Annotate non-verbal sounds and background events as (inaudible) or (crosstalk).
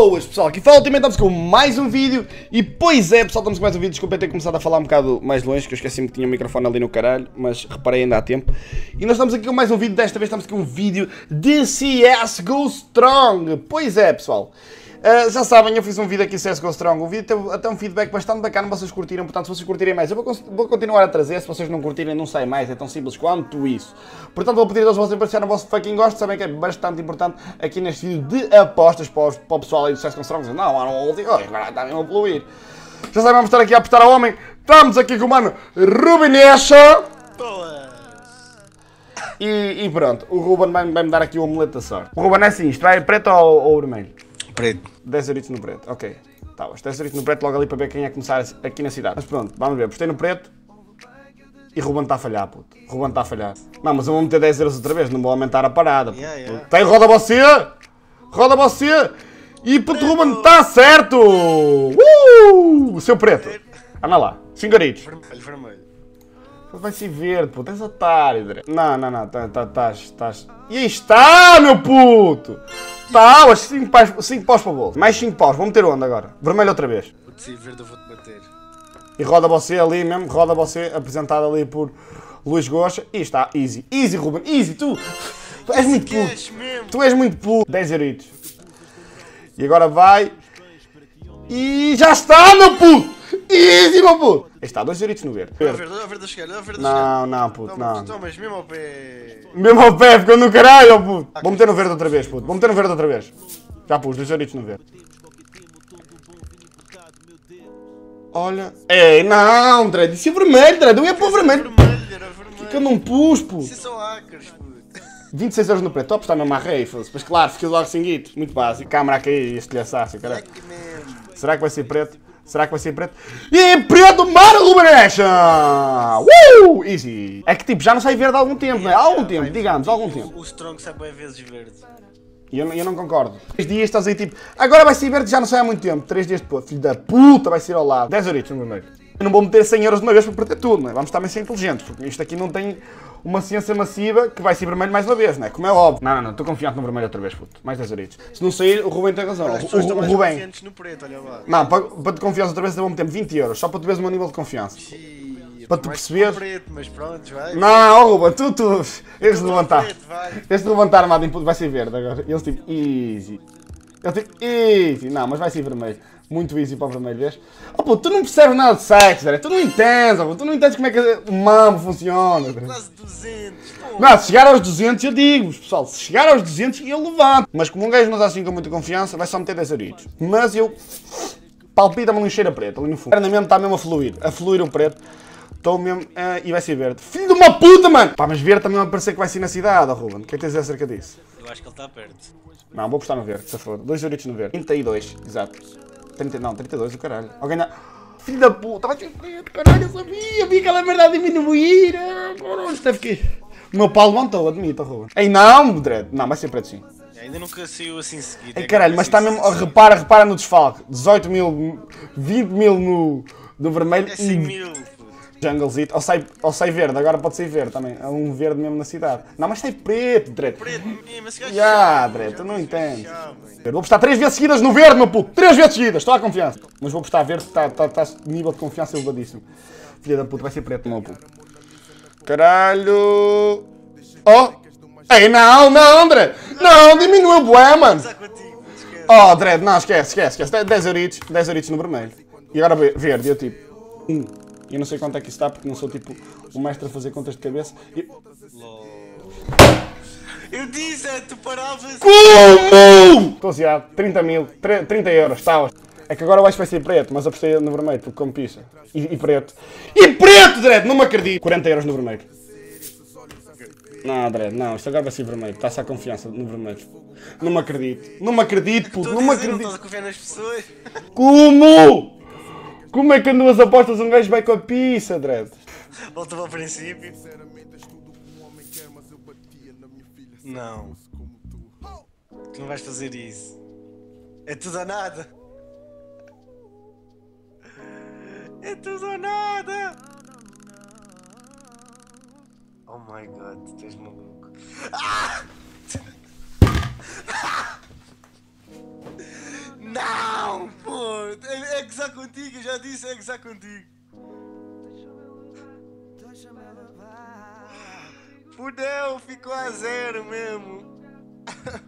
Boas pessoal, aqui fala também estamos com mais um vídeo. E pois é pessoal, estamos com mais um vídeo. Desculpa ter começado a falar um bocado mais longe Que eu esqueci-me que tinha o microfone ali no caralho Mas reparei ainda há tempo. E nós estamos aqui com mais um vídeo, desta vez estamos com um vídeo De CSGO Strong. Pois é pessoal Uh, já sabem, eu fiz um vídeo aqui CSGO Strong, o vídeo teve até um feedback bastante bacana, vocês curtiram, portanto se vocês curtirem mais, eu vou, vou, continuar a trazer, se vocês não curtirem não sai mais, é tão simples quanto isso. Portanto vou pedir aos vocês para deixarem o vosso fucking gosto, sabem que é bastante importante aqui neste vídeo de apostas para, os, para o pessoal aí do CSGO Strong, não, não, não, agora está mesmo a poluir. Já sabem, vamos estar aqui a apostar ao homem, estamos aqui com o mano Rubinesha. E, e, pronto, o Ruben vai-me vai dar aqui o amuleto da sorte. O Ruben é assim, isto vai preto ou, ou vermelho? Preto. 10 euritos no preto, ok. Tá, os 10 euritos no preto logo ali para ver quem é começar aqui na cidade. Mas pronto, vamos ver. Postei no preto e Ruben está a falhar, puto. Ruben está a falhar. Não, mas eu vou meter 10 euros outra vez, não vou aumentar a parada. Yeah, yeah. Tem roda você! Roda você! E puto, Ruben está certo! Uh! O seu preto. Anda lá, 5 euritos. Vermelho, vermelho. Vai se verde, puto, és otário, Dre. Não, não, não, estás, tá, tá, estás... E aí está, meu puto! Tá, mas 5 paus, cinco paus para o bolso. Mais 5 paus, vou meter onde agora? Vermelho outra vez. Putz, e verde eu vou-te bater. E roda você ali mesmo, roda você, apresentado ali por Luís Gosta. E está, easy. Easy, Ruben, easy, tu! Tu és muito puto. Tu és muito puto. 10 euritos. E agora vai. E já está, meu puto! Easy, meu puto! Está, 2 euritos no verde. O verde, o verde a chegar, o verde a Não, chegar. não, puto, não. Tomas mesmo ao pé. Mesmo ao pé, ficou no caralho, puto. Vou meter no verde outra vez, puto. Vou meter no verde outra vez. Já pus, dois euritos no verde. Olha. Ei, não, Dredd. Isso é vermelho, Dredd. Eu ia pôr vermelho. Vermelho, era vermelho. Que eu não pus, puto. Isso são hackers, puto. 26 euros no preto. Top, está mesmo à rifle. Mas claro, fiquei logo sem guito. Muito básico. Câmara a cair e estilhaçasse, caralho. Será que vai ser preto? Será que vai ser preto? E preto, Mario Rubenation! Uh! Easy. É que tipo, já não sai verde há algum tempo, não é? Há algum tempo, digamos, há algum o- tempo. O Strong sai bem vezes verde. E eu, não- eu não concordo. Três dias estás aí tipo, agora vai ser verde, já não sai há muito tempo. Três dias depois, filho da puta, vai ser ao lado. 10 euritos no vermelho. Eu não vou meter 100 euros de uma vez para perder tudo, não é? Vamos também ser inteligentes, porque isto aqui não tem uma ciência massiva que vai ser vermelho mais uma vez, não é? Como é óbvio. Não, não, não, estou confiante no vermelho outra vez, puto. Mais 10 euritos. Se não sair, o Rubem tem razão. As O, o, Rubem. no preto, olha lá. Não, para, para te confiança outra vez eu vou meter 20 euros, só para tu veres o meu nível de confiança. Ih, Para tu mais perceberes- preto, mas pronto, vai. Não, oh, Ruben, tu, tu. Este de levantar. Preto, vai. Este levantar armado input vai ser verde agora. Eles tipo, easy. Ele tipo, easy. Não, mas vai ser vermelho. Muito easy para o vermelho, vês? Oh pô, tu não percebes nada de sexo, Zé. Tu não entendes, oh, pô. Tu não entendes como é que o mambo funciona. Quase 200. Pô. Não, se chegar aos 200 eu digo-vos, pessoal. Se chegar aos 200 eu levanto. Mas como um gajo não está assim com muita confiança, vai só meter 10 euritos. Mas eu... Palpita-me um cheiro a preto ali no fundo. Internamente está mesmo a fluir. A fluir o preto. Estou mesmo... eh, e vai ser verde. Filho de uma puta, mano! Pá, mas verde também vai parecer que vai ser na cidade, oh, Ruben. O que é que tens a dizer acerca disso? Eu acho que ele está perto. Não, vou postar no verde, se for. 2 euritos no verde. 32, exato. 30, não, 32, o caralho. Alguém dá... Filho da puta, vai preto, caralho, eu sabia, vi aquela merda a diminuir. Agora isto deve que... O meu pau levantou, admito, Ruben. Ei, não, Dredd. Não, vai ser preto sim. Ainda nunca saiu assim seguido. Ei, caralho, mas está mesmo... oh, repara, repara no desfalque. 18 mil, 20 mil no, no vermelho É 100 e mil, puto. Junglezito. Ou sai, ou sai verde, agora pode sair verde também. É um verde mesmo na cidade. Não, mas sai preto, Dredd. Preto mesmo, esse gajo chama, Dredd, já tu não entendes. Eu Vou postar 3 vezes seguidas no verde, meu puto! 3 vezes seguidas, estou à confiança. Mas vou postar verde, está tá, tá, nível de confiança elevadíssimo. Filha da puta, vai ser preto, meu puto. Caralho! Oh! Ei, não, não, André! Não, diminuiu bué, mano! Está contigo, puto, esquece. Oh, Dredd, não, esquece, esquece, esquece. 10 euritos, 10 euritos no vermelho. E agora ve- verde, eu tipo... Eu não sei quanto é que isso está, porque não sou tipo o mestre a fazer contas de cabeça. E... Eu disse, é, tu paravas. Como? Estou aziado, 30 mil, tre- 30 euros, estavas. É que agora o baixo vai ser preto, mas apostei no vermelho, porque como pisa. E, e preto. E preto, Dredd, não me acredito. 40 euros no vermelho. Não, Dredd, não, isto agora vai ser vermelho. Está-se a confiança no vermelho. Não me acredito. Não me acredito, puto, não me não acredito. estás a confiar nas pessoas. Como? Como é que em duas apostas um gajo vai com a pizza, Dredd? Volta para o princípio. Não. Tu não vais fazer isso. É tudo ou nada. É tudo ou nada. Oh my god, tu és maluco. Ah! Gozar contigo, eu já disse é gozar contigo. Fudeu, ficou a zero mesmo. (laughs)